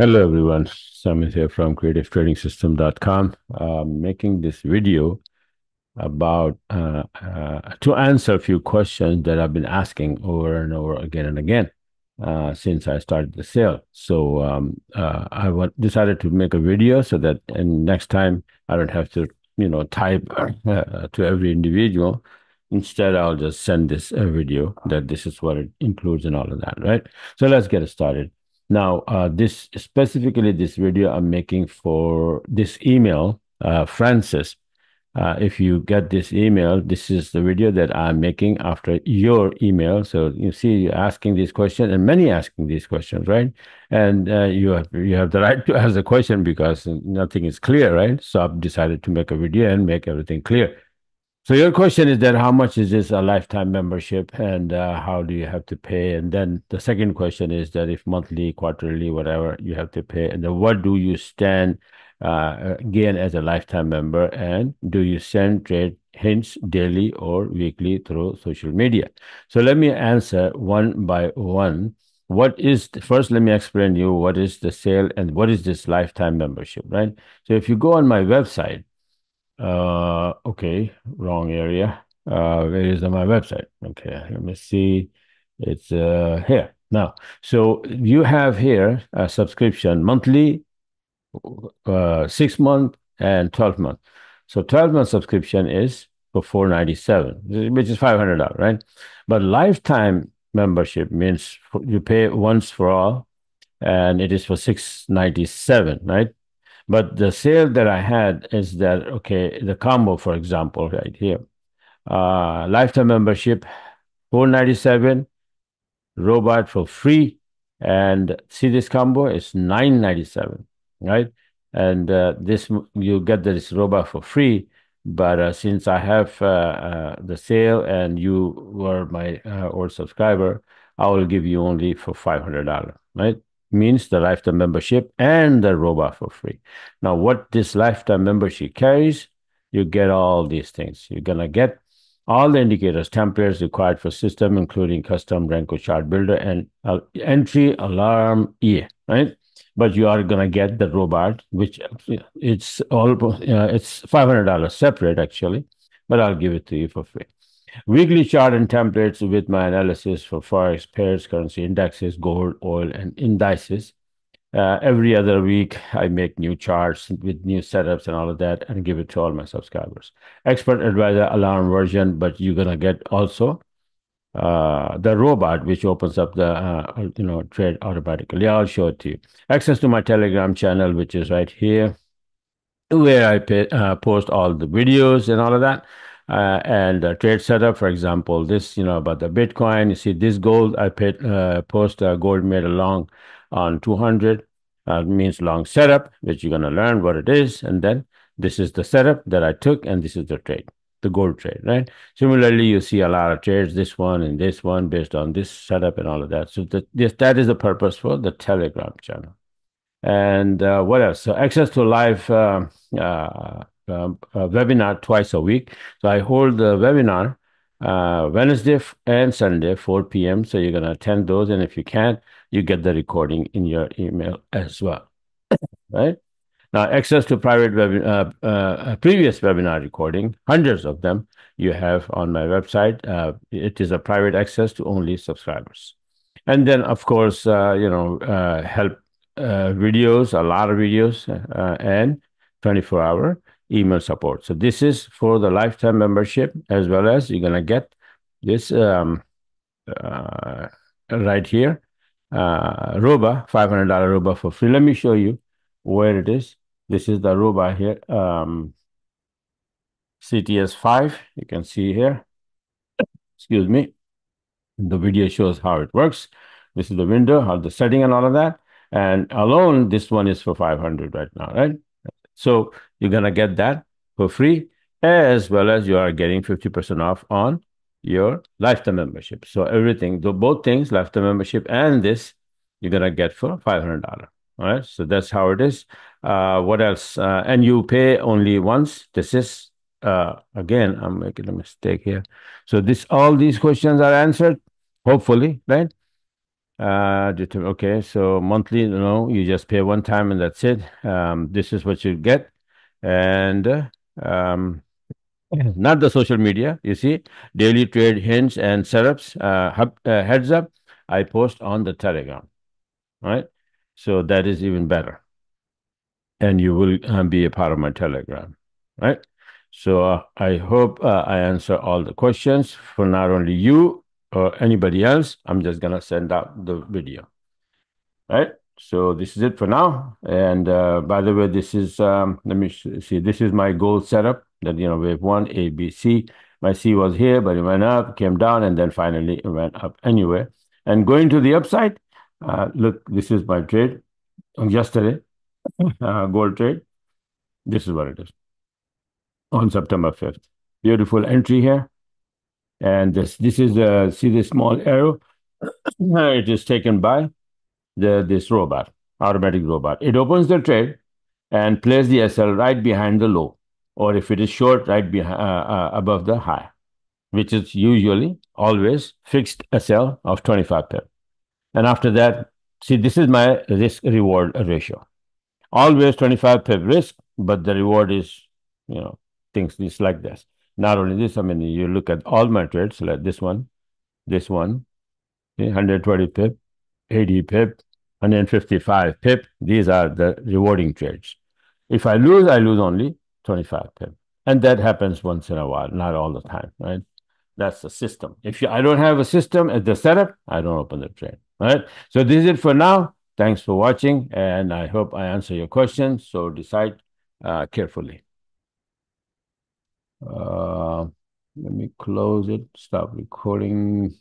Hello everyone, Samit here from creativetradingsystem.com. I'm making this video about uh, uh, to answer a few questions that I've been asking over and over again and again uh, since I started the sale. So um, uh, I decided to make a video so that and next time I don't have to you know type uh, to every individual. Instead, I'll just send this video that this is what it includes and all of that, right? So let's get started. Now, uh, this specifically this video I'm making for this email, uh, Francis. Uh, if you get this email, this is the video that I'm making after your email. So you see, you're asking these questions, and many asking these questions, right? And uh, you have you have the right to ask the question because nothing is clear, right? So I've decided to make a video and make everything clear. So your question is that how much is this a lifetime membership and uh, how do you have to pay? And then the second question is that if monthly, quarterly, whatever you have to pay, and then what do you stand uh, gain as a lifetime member? And do you send trade hints daily or weekly through social media? So let me answer one by one. What is the, first? Let me explain to you what is the sale and what is this lifetime membership, right? So if you go on my website, uh, okay, wrong area. Uh, where is on my website? Okay, let me see. It's uh, here now. So you have here a subscription monthly, uh, six month and 12 month. So 12 month subscription is for 497, which is $500, right? But lifetime membership means you pay once for all and it is for 697, right? But the sale that I had is that, okay, the combo, for example, right here, uh, lifetime membership, 497, robot for free. And see this combo is 997, right? And uh, this, you get this robot for free. But uh, since I have uh, uh, the sale and you were my uh, old subscriber, I will give you only for $500, right? Means the lifetime membership and the robot for free. Now, what this lifetime membership carries, you get all these things. You're going to get all the indicators, templates required for system, including custom Renko chart builder and uh, entry alarm E, right? But you are going to get the robot, which it's all, uh, it's $500 separate actually, but I'll give it to you for free. Weekly chart and templates with my analysis for forex pairs, currency indexes, gold, oil, and indices. Uh, every other week, I make new charts with new setups and all of that and give it to all my subscribers. Expert advisor alarm version, but you're gonna get also uh, the robot, which opens up the uh, you know trade automatically. I'll show it to you. Access to my Telegram channel, which is right here, where I pay, uh, post all the videos and all of that and uh, trade setup, for example, this, you know, about the Bitcoin, you see this gold, I paid, uh, post uh, gold made along on 200, uh, means long setup, which you're going to learn what it is. And then this is the setup that I took, and this is the trade, the gold trade, right? Similarly, you see a lot of trades, this one and this one based on this setup and all of that. So that, this, that is the purpose for the Telegram channel. And uh, what else? So access to live uh, uh, webinar twice a week. So I hold the webinar uh, Wednesday and Sunday, 4 p.m. So you're going to attend those. And if you can't, you get the recording in your email as well. right? Now, access to private web, uh, uh, previous webinar recording, hundreds of them you have on my website. Uh, it is a private access to only subscribers. And then, of course, uh, you know, uh, help uh, videos, a lot of videos, and 24 hour email support. So this is for the lifetime membership as well as you're gonna get this um, uh, right here, uh, Roba, $500 Roba for free. Let me show you where it is. This is the Roba here, um, CTS5, you can see here. Excuse me. The video shows how it works. This is the window, how the setting and all of that. And alone, this one is for 500 right now, right? So you're going to get that for free, as well as you are getting 50% off on your lifetime membership. So everything, both things, lifetime membership and this, you're going to get for $500. All right. So that's how it is. Uh, what else? Uh, and you pay only once. This is, uh, again, I'm making a mistake here. So this, all these questions are answered, hopefully, right? Uh, okay, so monthly, you know, you just pay one time and that's it. Um, this is what you get. And uh, um, not the social media. You see, daily trade hints and setups. Uh, hub, uh, heads up, I post on the Telegram, right? So that is even better, and you will um, be a part of my Telegram, right? So uh, I hope uh, I answer all the questions for not only you or anybody else. I'm just gonna send out the video, right? So this is it for now. And uh, by the way, this is um, let me see. This is my goal setup that, you know, wave one, A, B, C. My C was here, but it went up, came down, and then finally it went up anyway. And going to the upside, uh, look, this is my trade yesterday, uh, gold trade. This is what it is on September 5th. Beautiful entry here. And this, this is, uh, see the small arrow? it is taken by the, this robot, automatic robot. It opens the trade and plays the SL right behind the low or if it is short, right behind, uh, uh, above the high, which is usually always fixed SL of 25 pip. And after that, see, this is my risk reward ratio. Always 25 pip risk, but the reward is, you know, things this like this. Not only this, I mean, you look at all my trades, like this one, this one, okay, 120 pip, 80 pip, 155 pip. These are the rewarding trades. If I lose, I lose only 25 pip. And that happens once in a while, not all the time, right? That's the system. If you, I don't have a system at the setup, I don't open the trade, right? So this is it for now. Thanks for watching, and I hope I answer your questions. So decide uh, carefully. Uh, let me close it, stop recording.